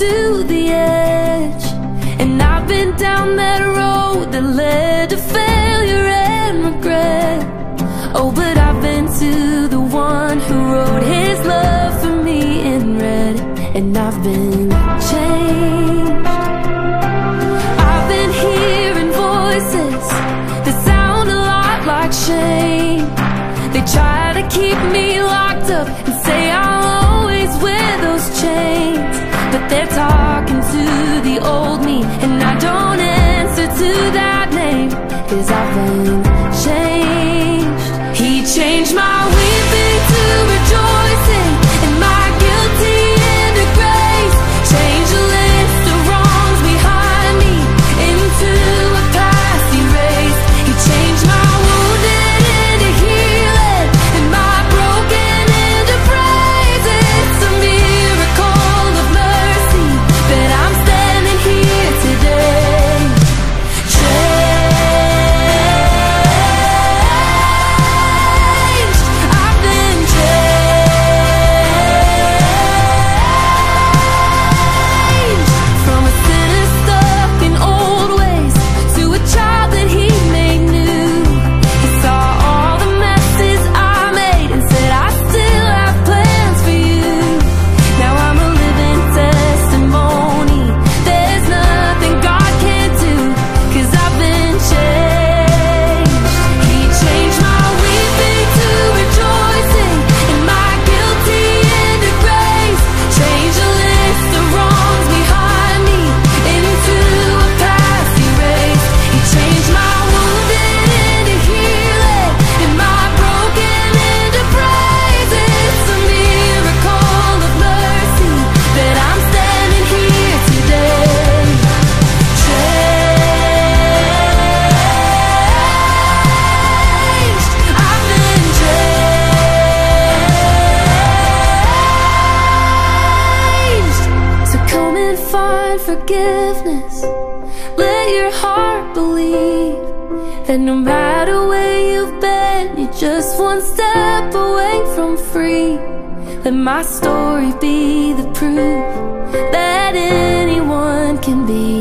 to the edge And I've been down that road that led to failure and regret. Oh, but I've been to the one who wrote his love for me in red And I've been changed. I've been hearing voices that sound a lot like shame. They try to keep me locked up name Cause I've been find forgiveness Let your heart believe That no matter where you've been You're just one step away from free. Let my story be the proof That anyone can be